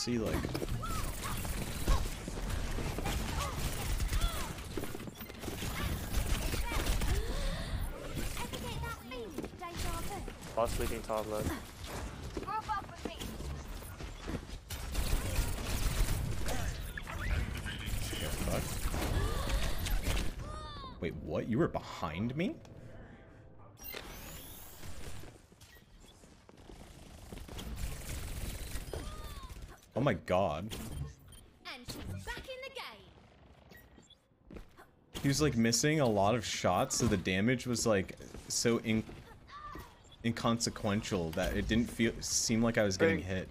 See, like... Boss leading top left. Fuck. Wait, what? You were behind me? Oh my god. And she's back in the game. He was like missing a lot of shots, so the damage was like so in inconsequential that it didn't feel seem like I was getting hit.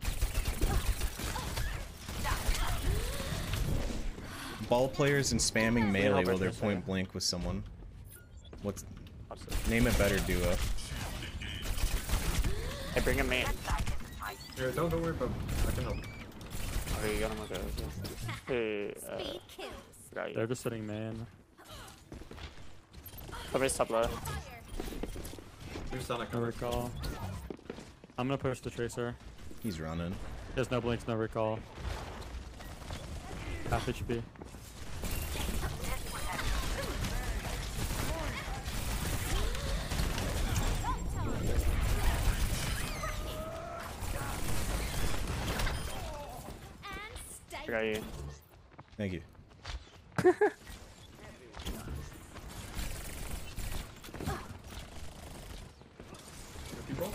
Ball players and spamming melee while they're point blank with someone. What's Watch name a better duo? Hey, bring him main. Yeah, don't, don't worry about I can help. Okay, you got him. Okay. okay. Hey, uh, Speed kills. got They're just sitting man. Somebody's top left. Leave Sonic. No recall. I'm gonna push the tracer. He's running. There's no blinks, no recall. Half HP. Stay. I got you. Thank you. People?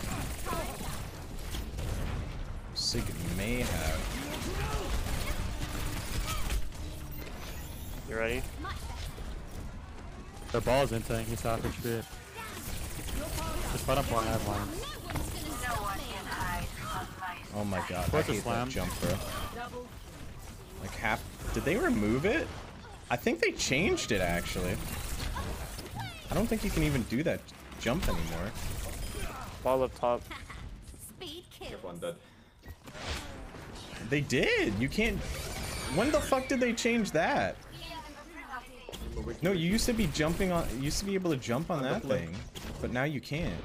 Sig may have. You ready? Their ball's in tank, he's half HP. Just fight up one ad line. Oh my god, I What's a hate slam? that jump, bro. Like half. Did they remove it? I think they changed it actually. I don't think you can even do that jump anymore. Ball up top. Speed kills. Careful, dead. They did. You can't. When the fuck did they change that? No, you used to be jumping on. You used to be able to jump on On that thing, but now you can't.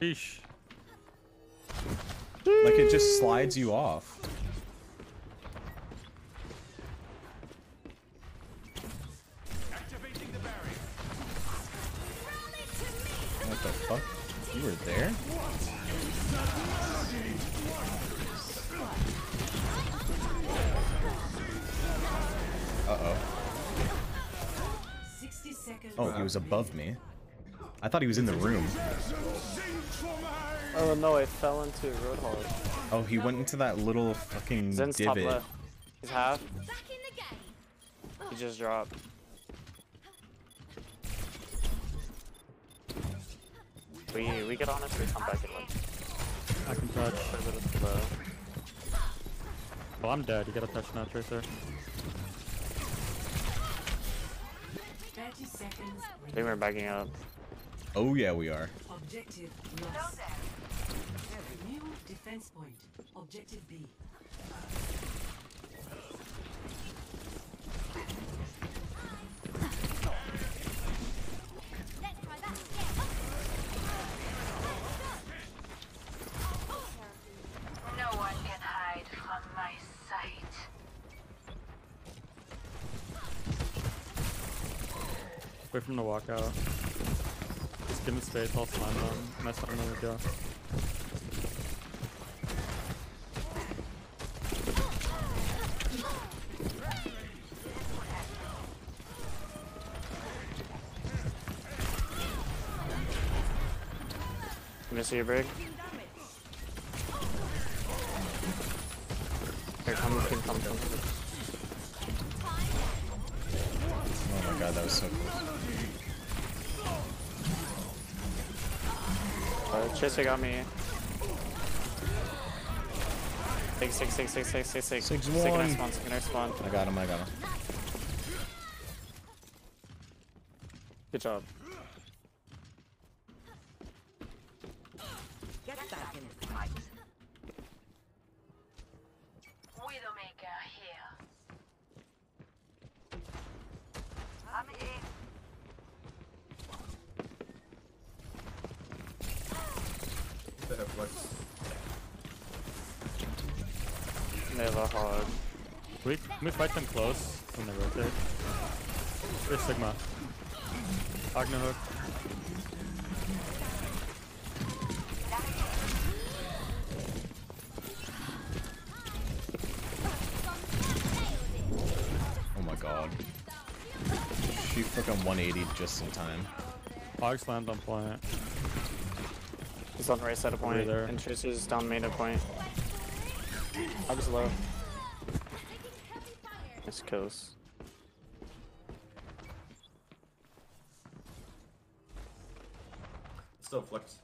Sheesh. Like it just slides you off. What the fuck? You were there? Uh-oh. Oh, he was above me. I thought he was in the room. Oh no, I fell into a Roadhog. Oh, he went into that little fucking Zen's top divot. left. He's half. Back in the game. He just dropped. We we get honest. We come back and like I can touch. a little slow. Well, I'm dead. You gotta touch now, Tracer. 30 seconds. I think backing up. Oh yeah, we are. Objective lost. New defense point. Objective B. Let's try that again. No one can hide from my sight. Wait for him to walk out. Just give him space, I'll slam um, them. Mess with him, then we go. You see your break? Here, come, come, come, come. Oh my god, that was so close. Uh, Chaser got me. Six, six, six, six, six, six, six. Six, Second one. next spawn, second spawn. I got him, I got him. Good job. Get back in the Fight. Widowmaker here. I'm in. They have flex. They have a hog. We, can we fight them close when they rotate? There's Sigma. Agna hook. Oh my god. She freaking 180 just in time. Hog slammed on point. He's on the right side of point. there. And Tracer's down main at point. Hog's low. Nice kills. Still flex.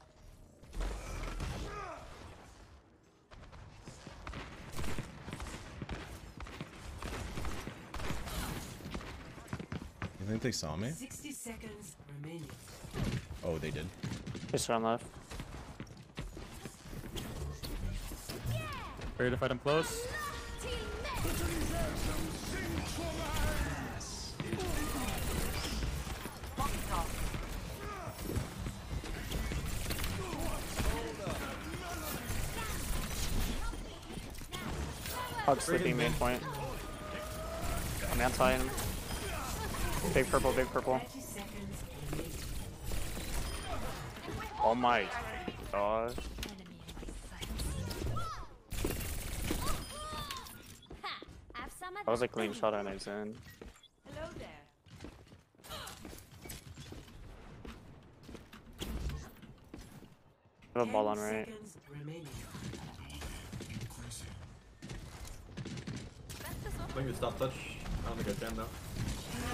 You think they saw me? 60 seconds remaining. Oh, they did. Tracer on left. Ready to fight them close? Hog sleeping main point. I'm anti him. Big purple, big purple. 30 seconds remaining. Oh my god. That was a clean shot on his end. Hello there. I have a ball on right. seconds remaining. Let stop touch. I don't think I can now.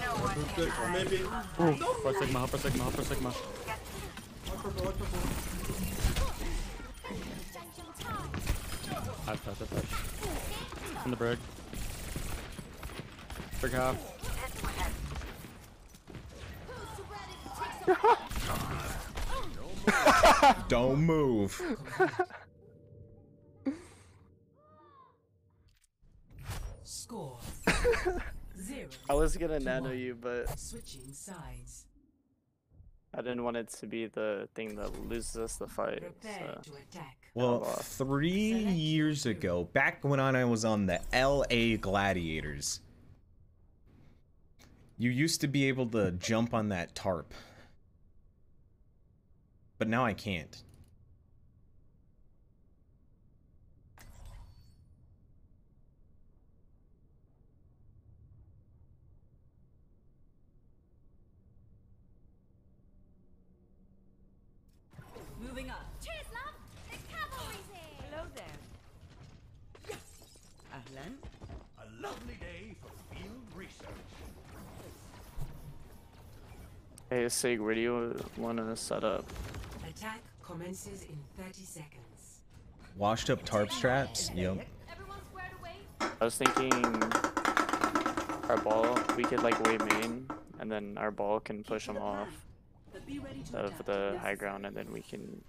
No one can good. Or hide. maybe. Upper Sigma, upper Sigma, upper Sigma. One purple, one purple. I've touched, I've touched. In the brig. Brig half. Don't move. Score. Zero. I was gonna nano you, but Switching sides. I didn't want it to be the thing that loses us the fight. So. Well, three years ago, back when I was on the LA Gladiators, you used to be able to jump on that tarp. But now I can't. Moving up. Cheers, love! The cavalry's here! Hello there. Ahlan. A lovely day for field research. Hey Sig, where do you wanna set up? Attack commences in 30 seconds. Washed up tarp straps? Yep. Everyone squared away? I was thinking our ball, we could like wait main, and then our ball can push them off But be ready to of the high ground, and then we can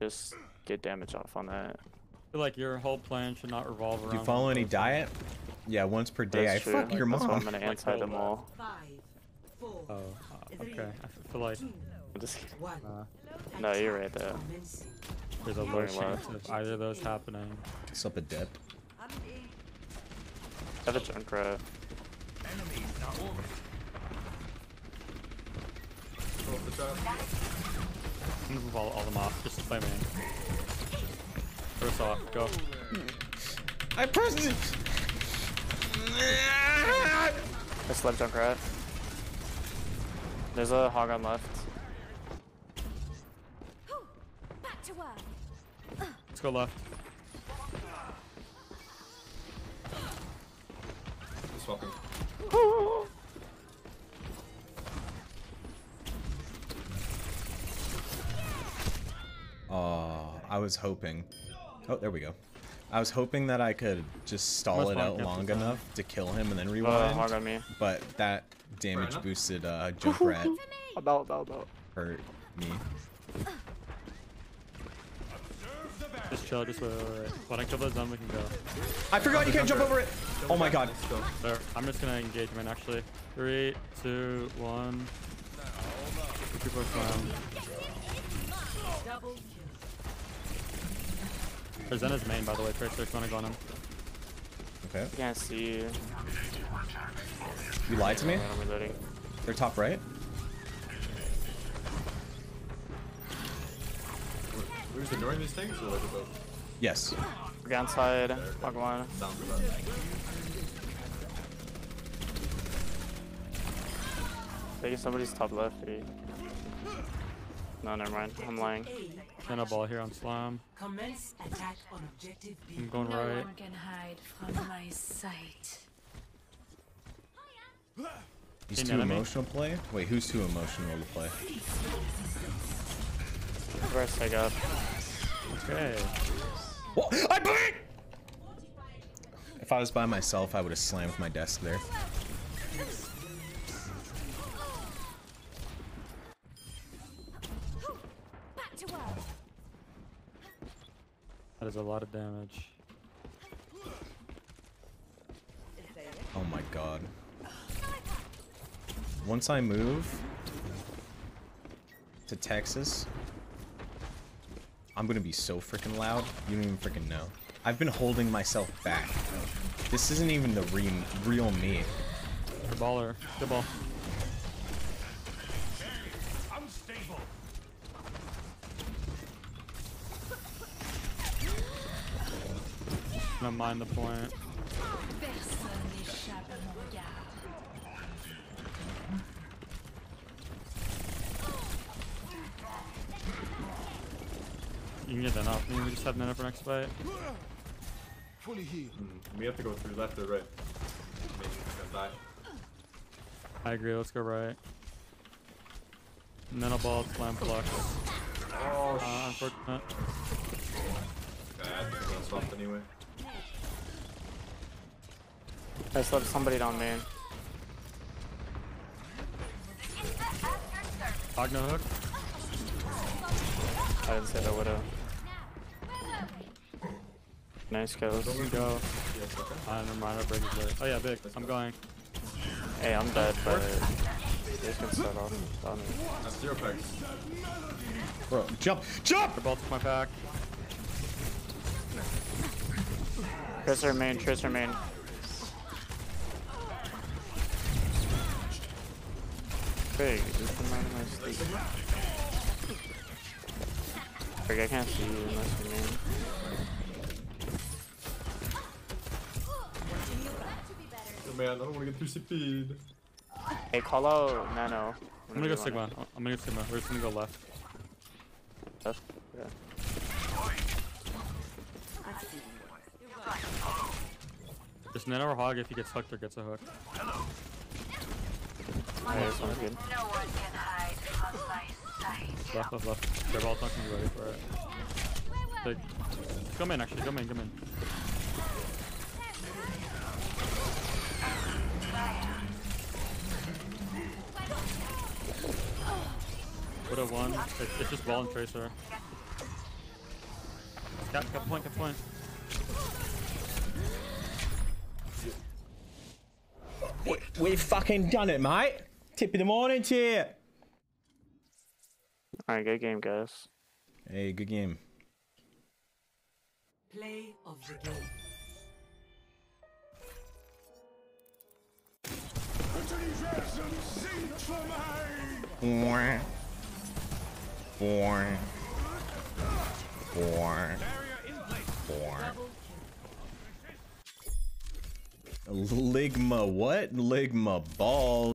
just get damage off on that. I feel like your whole plan should not revolve around. Do you follow any person. diet? Yeah, once per day. That's I true. fuck your That's why I'm gonna Like anti them all all. Five, four, Oh, okay. I feel like I'm just kidding. uh, No, you're right though. There's a low chance left. of either of those happening. What's up a dip? I have a Junkrat. Enemies now over. Throw up the trap. I'm gonna follow all them off just to play main. First off, go. I pressed it. I slept Junkrat. There's a hog on left. Back to work! Let's go left. Just swapping. Oh, I was hoping. Oh, there we go. I was hoping that I could just stall Must it out long enough to kill him and then Uh, hog rewind, on me. but that damage boosted uh, Junkrat About, about, about. hurt me. Just chill, just wait, wait, wait. When I kill the zone, we can go. I forgot you can't jump over it. Oh my god. Let's. There, I'm just gonna engage main actually. Three, two, one. Two push slam. Double. There's Zena's main, by the way. Tracer, if you wanna go on him. Okay. Can't see you. You lied to me? I'm reloading. They're top right? We're just ignoring these things, or like about Yes. We're outside. Fuck one. down for that? I think somebody's top left. Maybe. No, never mind. I'm lying. A. Send a ball here on Slam. Commence attack on objective B. I'm going No right. one can hide from my sight. He's too enemy? emotional to play? Wait, who's too emotional to play? Reverse I got. Okay. Whoa, I bleed! If I was by myself, I would have slammed my desk there. That is a lot of damage. Oh my god. Once I move to Texas, I'm gonna be so freaking loud. You don't even freaking know. I've been holding myself back. This isn't even the re real me. Good baller. Good ball. Unstable. Gonna mind the point. Can get that off me. We just have minute for next fight. Fully healed. Mm, we have to go through left or right. Maybe he's die. I agree. Let's go right. Nano ball, slam flux. Oh, Uh, unfortunate. bad. I'm gonna swap anyway. I slept somebody down main. Ogno hook. I didn't say that would've. Nice kills. Here we go. Yes. Uh, never mind. Our break is lit. Oh yeah, big. I'm going. Hey, I'm dead, but they can start off on me. That's zero packs. Bro, jump! Jump! The ball took my pack. Tracer main, Tracer main. Big, this is my nice sleep. Big, I can't see you unless you main. Man, I don't wanna get too CP'd. Hey, call out Nano. I'm gonna go Sigma. I'm gonna go Sigma. We're just gonna go left. Left? Yeah. Just Nano or Hog if he gets hooked or gets a hook. Hello. Hey, this one's good. No one can hide from my sight. Left, left, left. Their ball's not gonna ready for it. Big. Come in, actually. Come in, come in. Would have won. It's, it's just ball and tracer. Got, got point, got point. We, we fucking done it, mate. Tip of the morning to you. Alright, good game, guys. Hey, good game. Play of the game. Four. Four. Four. Four. Ligma what? Ligma ball.